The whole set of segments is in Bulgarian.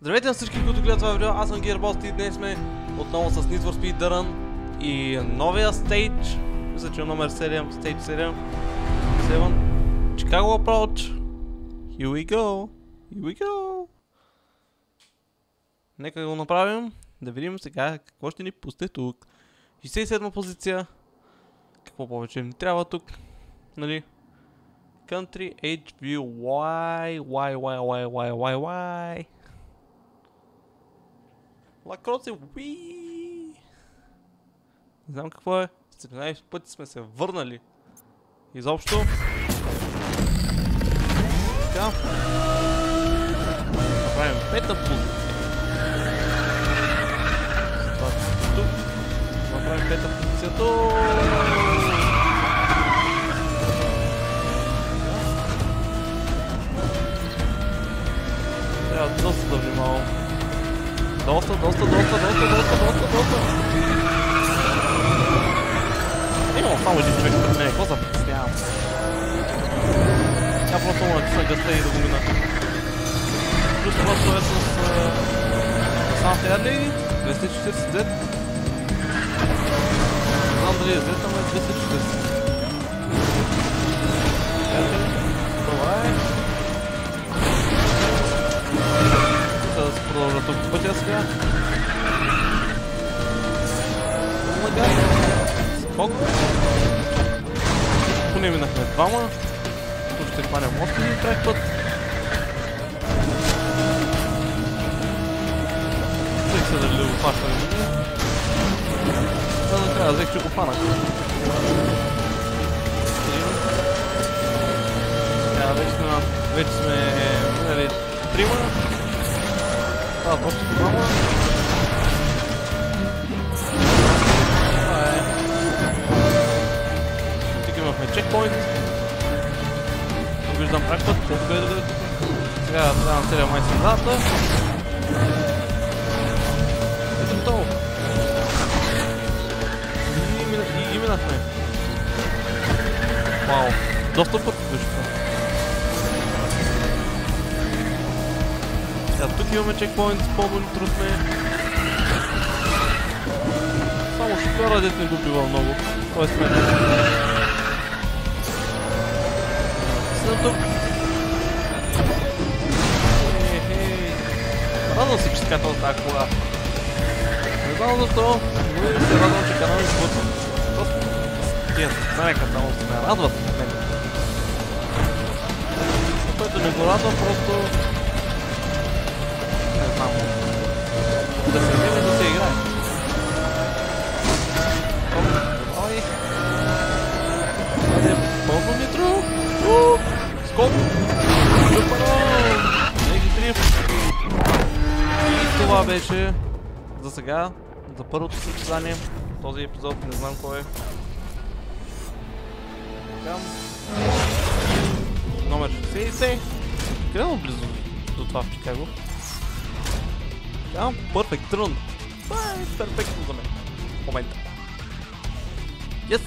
Здравейте на всички, които гледат това видео, аз съм Gearbox и днес сме отново с Need for Speed Run и новия стейдж, мисля че е номер 7, стейдж 7, 7, Chicago Approach. Here we go, here we go. Нека го направим, да видим сега какво ще ни пусне тук. 67 позиция, какво повече ни трябва тук, нали? Country HV Y, Y, Y, Y, Y, Y, Y. Лакроце, уи! Не знам какво е. 17 пъти сме се върнали. Изобщо. Така. Направим пета. Това тук. Направим пета позиция тук. Трябва доста да внимавам. Доста, доста, доста, доста, доста, доста, доста. Имам само един човек пред мен, какво се притеснявам? Тя просто му натисна гъста и да го мина. Плюс това той е с... Сам трябва ли? 240 Z? Не знам дали е Z, ама е 240. Продължа тук пътя сега. Помагай. Скок. Поне минахме двама. Тук ще хванем още един край път. Взех се дали да го хващам или не. Да, накрая взех, че го хванах. Сега вече сме, вече сме минали трима. Това е просто двама. Това е. Имахме чекпоинт. Виждам прак път. Тук е тук. Сега трябва да населя май средата. Ето долу. И, мина- и, и минахме. Вау. Доста път това. Сега тук имаме чекпоинт с по-монитор сме. Само шофьора дет не го бива много. Тоест мен. Съм тук. Ехей. Радвам се, че този тази кола. Не знам защо, но се радвам, че канал изпътва. Просто тия знаека само се радват на мен. Което не го радвам, просто Да се вземе да се играе. Ой. Къде е пълно нитро? Ууу! Скок! Супер! Неги дрифт! И това беше за сега, за първото състезание. Този епизод не знам кой е. Така. Номер 60. Къде е близо до това в Чикаго? Да, перфект рун. Това е перфектно за мен. В момента. Yes!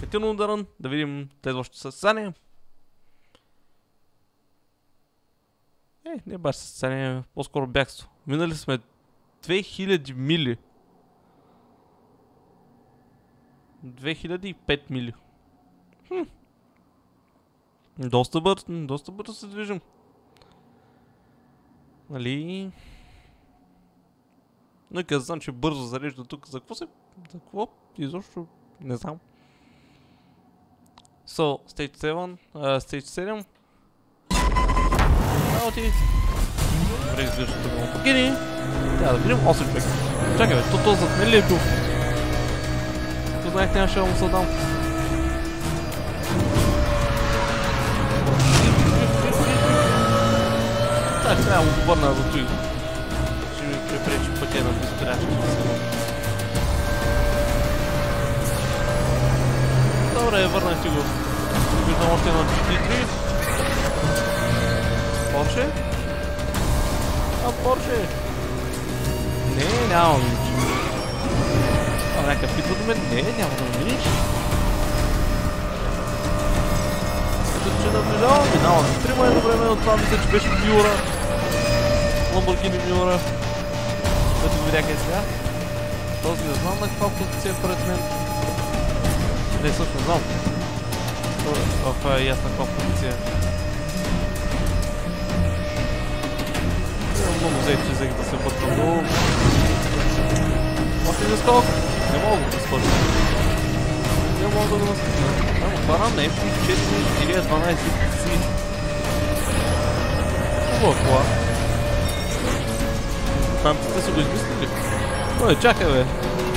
Катилно ударен. Да видим следващото състезание. Е, не баш състезание, по-скоро бягство. Минали сме 2000 мили. 2005 мили. Хм. Доста бързо, доста бързо се движим. Нали? И знам, че бързо зарежда тук. За какво се... За какво? Изобщо не знам. So, stage 7, uh, stage 7. Работи. Добре изглежда тук му покини. Трябва да видим 8 човека. Чакай бе, то то зад мен ли е бил? То знаех нямаше да му се дам. Так, трябва да му върна до той. Добре, върнах ти го. Виждам още едно 4 Порше? А, Порше! Не, няма минеш. А, някакъв идва до мен. Не, няма да минеш. Ето, че наближавам, минавам трима едновременно, това мисля, че беше Юра. Lamborghini Miura. Който го видях е сега. Този не знам на каква позиция пред мен. Не, също не знам. Е ясна каква позиция. Много взех, че взех да се бъдна, но... Още не скок. Не мога да скоча. Не мога да го настъпна. Само това рам на MP4 или 12 си. Хубава кола. Фамците са го измислили. Ой, чакай бе.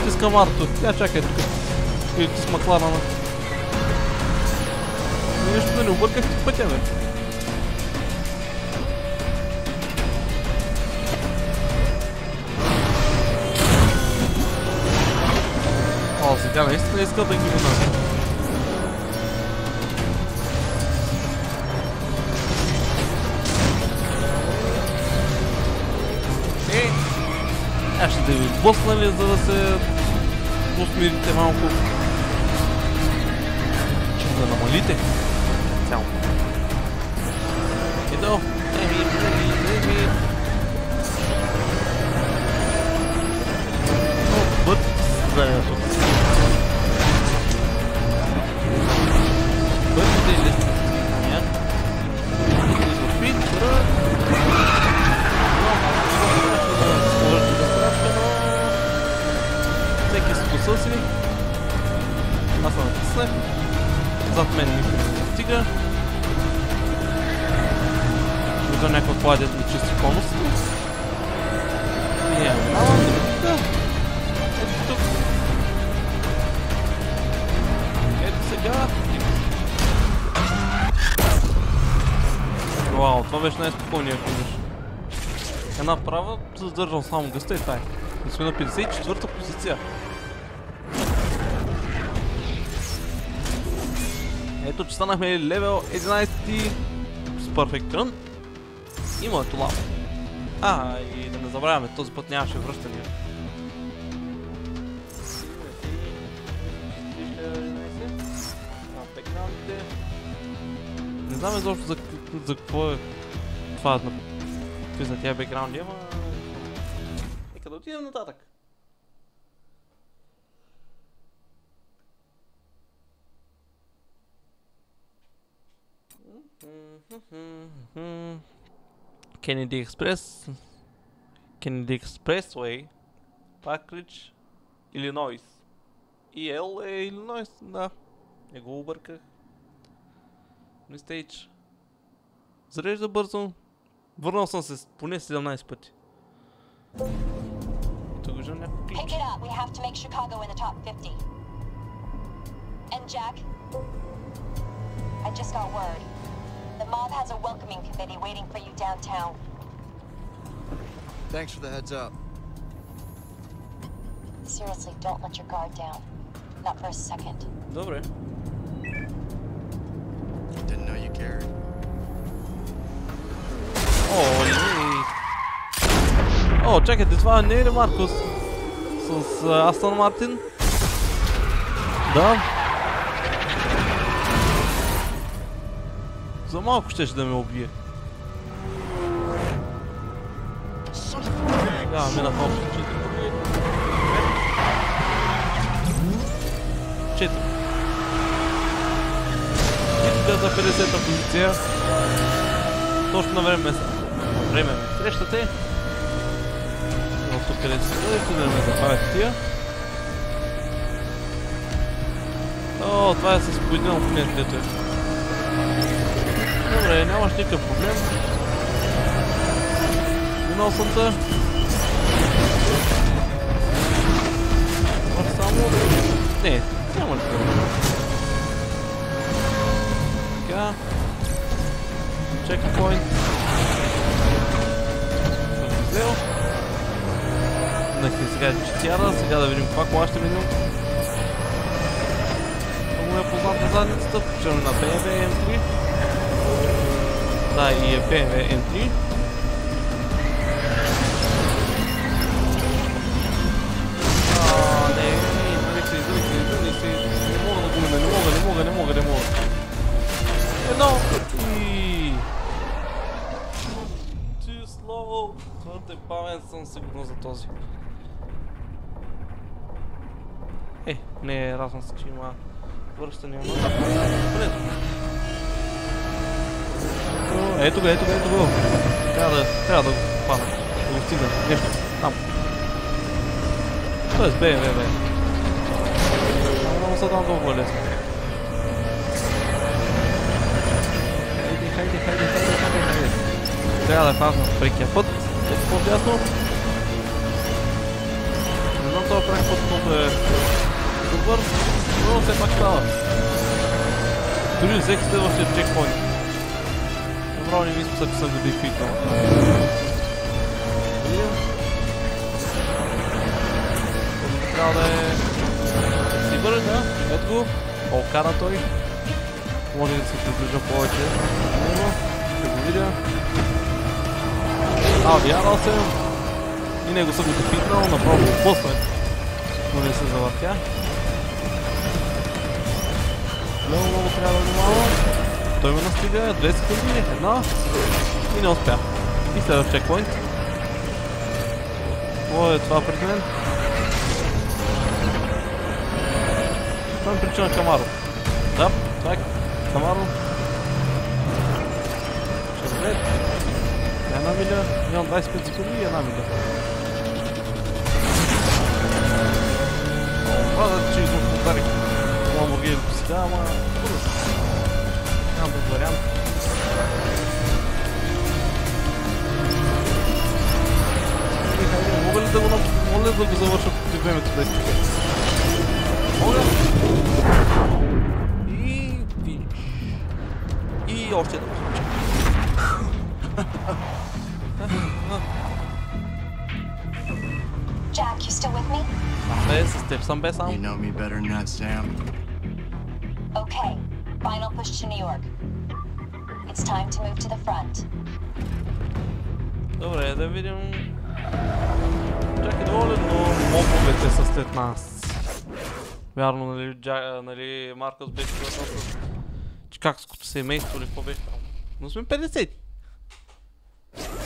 Ти с Камарто. Тя чакай тук. Или ти с Макларана. Нещо да не обърках ти пътя бе. О, сега наистина иска да ги мина. Ще да ви блъсна ли, за да се усмирите малко? Ще да намалите? Това беше най-спокойният финиш. Една права, задържам само гъста и тай. И сме на 54-та позиция. Ето, че станахме левел 11 с Perfect Run. И моето лаво. А, и да не забравяме, този път нямаше връщания. Не знам изобщо за, за какво е това на са тия бекграунди, ама... Нека да отидем нататък. Kennedy Express Kennedy Expressway Паклич Илинойс И Ел е Илинойс, да. Не го обърках. Мистейдж. Зарежда бързо. Върнал съм се поне 17 пъти. Тук виждам някакво Pick клипче. it up. We have to make Chicago in the top 50. And Jack, I just got word. The mob has a welcoming committee waiting for you downtown. Thanks for the heads up. Seriously, don't let your guard down. Not for a second. Добре. О, чакайте, това не е ли Маркус? С Астон Мартин? Да. За малко щеше да ме убие. Да, минаха общо 4 години. 4. И тук за 50-та позиция. Точно на време са. Време ме срещате. Където се бъдете, да ме забавят тия. О, това е с по един опонент, дето е. Добре, нямаш никакъв проблем. Минал съм те. Може само... Не, няма ли проблем. Така. Чекпоинт. Съм взел. Нахи сега четяра, сега да видим каква кола ще минем. Много е позната задницата, включваме на BMW M3. Да, и е BMW M3. А, не, издъни се, издъни се, издъни се. Не мога не мога, не мога. Едно и... Too slow. Твърде бавен съм сигурно за този. Не, радвам се, че има връщане. О, Ето го, ето го, ето го. Трябва да, трябва да го хвана. Да го стигна. Нещо. Там. Тоест, бе, бе, бе. Много са там толкова лесно. Трябва да хвана прекия път. Ето по-дясно. Не знам това прек път колко е добър, но все пак става. Дори взех следващия чекпоинт. Направо не ми смисъл, че съм го дефитнал. Видим. Трябва да е сигурен, да? Ето го. О, кара той. Може да се приближа повече. Но, ще го видя. А, вярвал съм. И него съм го дефитнал, направо го пусна. Но не се завъртя. Много, много трябва да внимавам. Той ме настига, 2 секунди, една и не успя. И следващ чекпоинт. Какво е това пред мен? Това е причина Камаро. Да, това е Камаро. Шевролет. Една миля, имам 25 секунди и една миля. Това да че износ подарих. Ламборгини до сега, ама... трудно. Няма друг вариант. Хайде, хайде, мога ли да го, нап- мога ли да го завърша преди времето да изтече? Мога. И... финиш. И още едно. Jack, you still with me? Бе, с теб съм бе You сам. know me better than that, Sam. Final push to New York. It's time to move to the front. Добре, да видим. Чак е доволен, но мобовете са след нас. Вярно, нали, Джа, нали Маркос беше върнал с чикагското семейство или какво беше там. Но сме 50.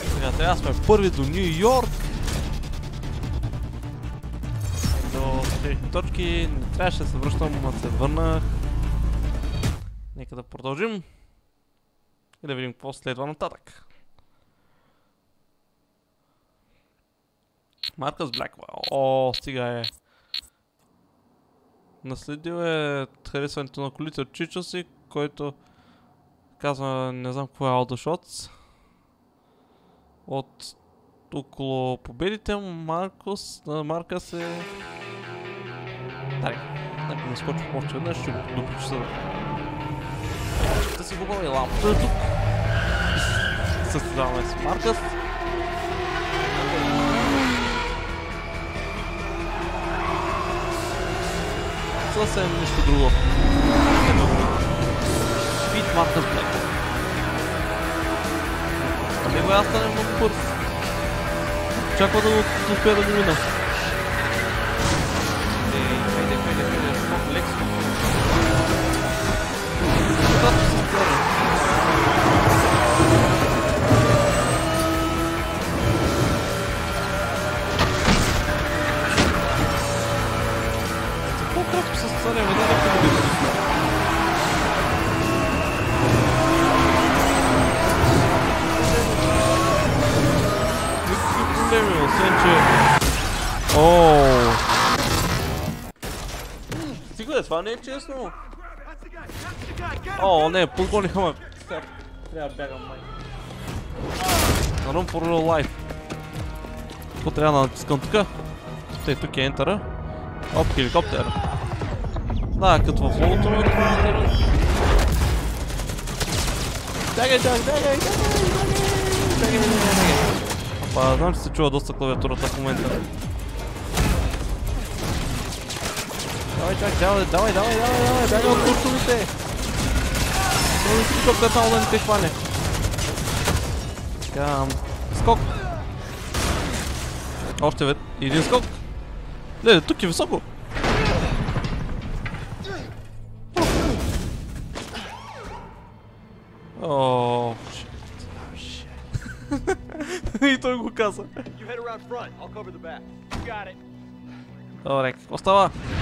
Сега трябва сме първи до Нью Йорк. До следващите точки. Не трябваше да се връщам, но се върнах. Нека да продължим. И да видим какво следва нататък. Маркъс Блеквел. О, стига е. Наследил е харесването на колите от чичо си, който казва, не знам какво е Aldo От около победите Маркус, на Маркъс е... Дай, нека не скочим още веднъж, ще го допочита. Си го бъде лампата е тук. Състезаваме с Маркъс. Съвсем нищо друго. Ето го. Speed Marcus Black. Ами аз стане много бърз. Чаква да го успея да го мина. Това не е честно. О, не, подгониха ме. Трябва да бягам май. Run for real life. Какво трябва да натискам тук? Тъй, тук е ентера. Оп, хеликоптер. Да, като в логото ми това е терен. Бягай, бягай, бягай, бягай, бягай, бягай, бягай. Опа, знам, че се чува доста клавиатурата в момента. Давай, Джак, давай, давай, давай, давай, давай, бягай от курсовите. Много хеликоптер само да не те хване. Така, скок. Още вед... един скок. Леле, тук е високо. О, shit. И той го каза. You head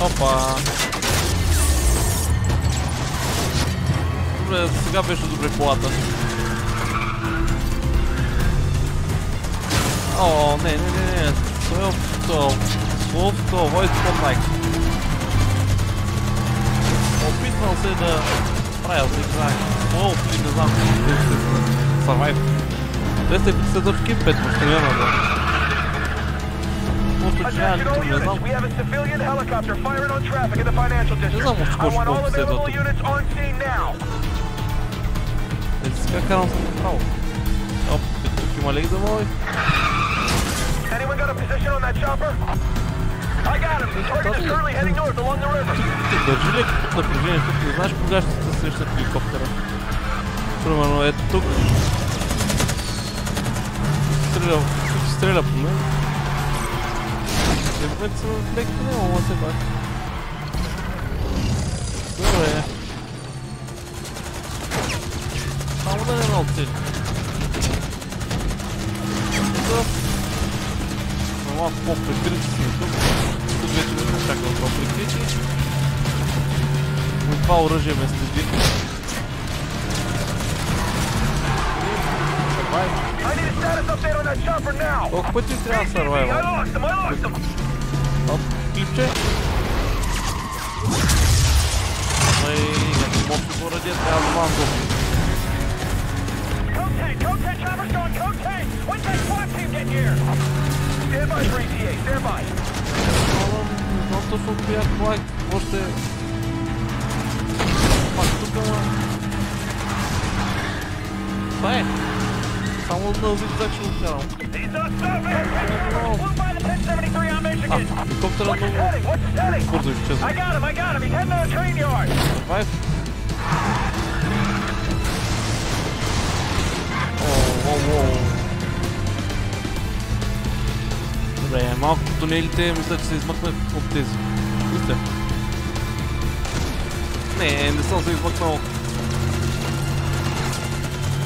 Опа! Добре, сега беше добре колата. О, не, не, не, не. Е. Слов то, Void Spotlight. Опитвал се да правил се игра. Или не знам. Survive. 250 точки, 5 постоянно да. We have a civilian helicopter firing on traffic in the financial district. I want all available units on scene now. Е, е, тук има ли да мой? Anyone got a position on that chopper? I got him. Target is currently heading north along the river. Държи под напрежение, тук не знаеш кога ще се среща хеликоптера. Примерно ето тук. Стреля, стреля по мен. В момента съм в леко не, ама все пак. Добре. Само да не ме отцели. Тук. Но малко по-прикрити сме тук. Тук вече не сме чакал това прикрити. Но това оръжие ме следи. Survive. I need a status update on that chopper now. Колко пъти трябва да I survive? lost him. I lost him. Оп, клипче. Ай, някакви мощни оръдия трябва да мам долу. Code 10. Code 10. Chopper's going. Code 10. When's that SWAT team get here? Stand by for ETA. Stand by. Не знам точно коя кола е, какво ще... Пак тук, ама... Това е. Само на зигзаг ще го карам. He's not stopping. Flew by the 1073 on А, Michigan. хеликоптера What's his много heading? What's his heading? бързо изчезва. I got him. I got him. He's heading to the train yard. Survive. О, о, о. Добре, малко тунелите мисля, че се измъкнах от тези. Мисля. Не, не съм се измъкнал.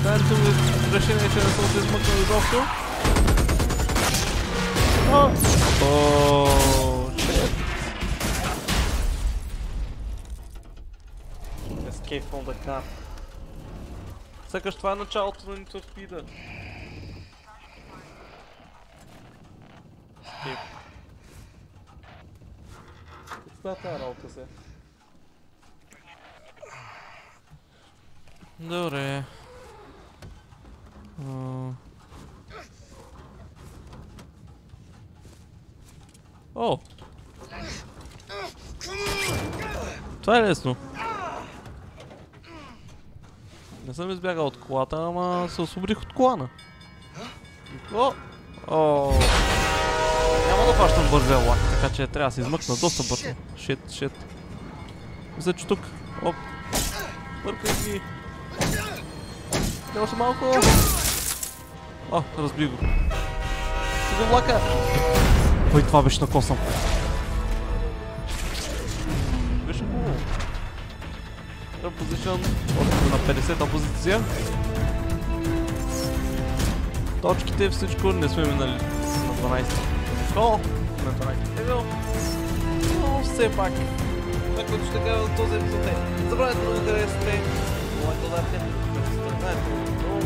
Че не съм се измъкнал изобщо. О, О, shit. Escape from the car. Сякаш това е началото на Need for Speed. Escape. Каква е тази работа се? Добре. О! Това е лесно. Не съм избягал от колата, ама се освободих от колана. О! О! Няма да хващам бързия влак, така че трябва да се измъкна доста бързо. Шит, шит. Мисля, че тук. Оп. Бъркай ги. Няма малко. О, разби го. Стига влака. Ой, това беше накосъм. Беше хубаво. Position, още на 50-та позиция. Точките, всичко, не сме минали на 12. О, на 12 левел. Но все пак, това, което ще кажа за този епизод е, забравяйте да го харесате, лайк се страдаете долу,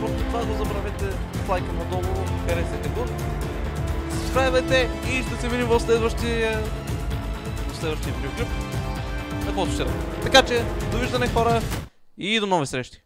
просто това го забравяйте с лайка надолу, харесайте го. Subscribe и ще се видим в следващия в следващия видеоклип на каквото ще да. Така че, довиждане хора и до нови срещи!